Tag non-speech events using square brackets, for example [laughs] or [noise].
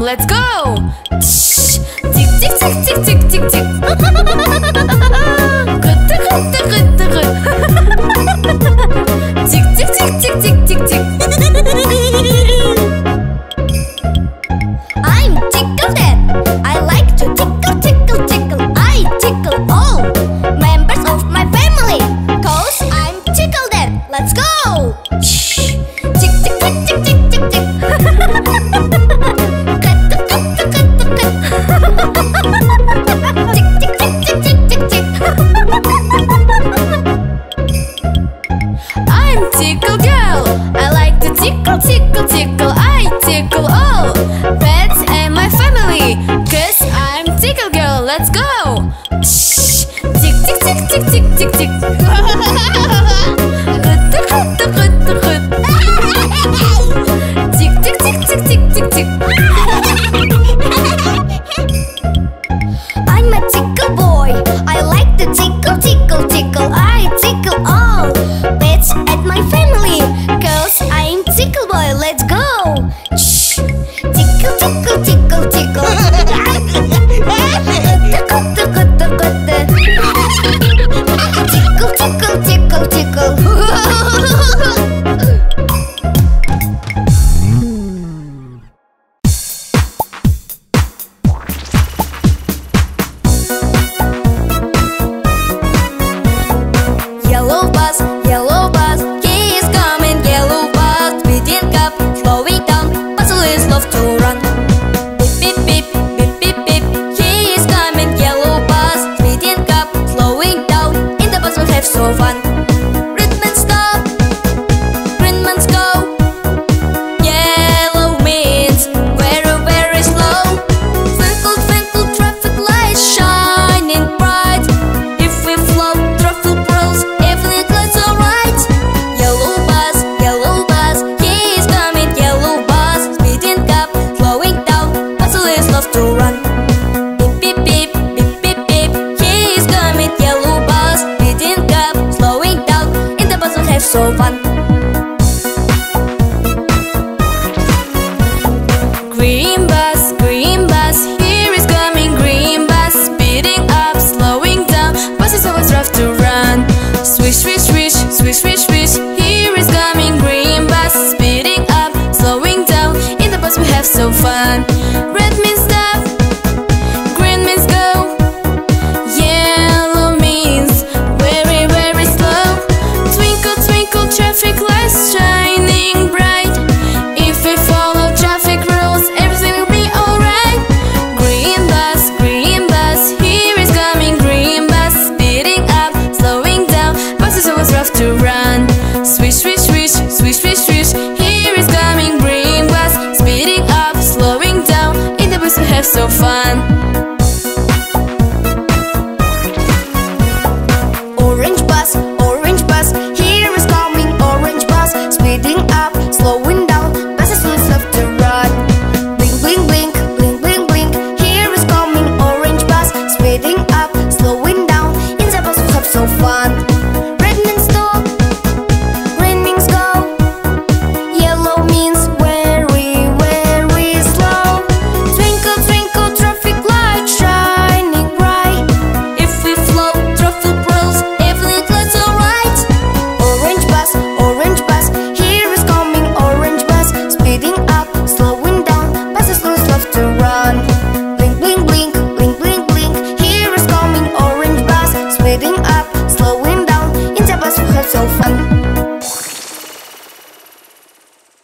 Let's go! Tick, tick, tick, tick, tick, tick, tick. [laughs] I'm Tickle Girl. I like to tickle, tickle, tickle. I tickle all pets and my family. Cause I'm Tickle Girl. Let's go. Shh. Tick, tick, tick, tick, tick, tick, tick. [laughs]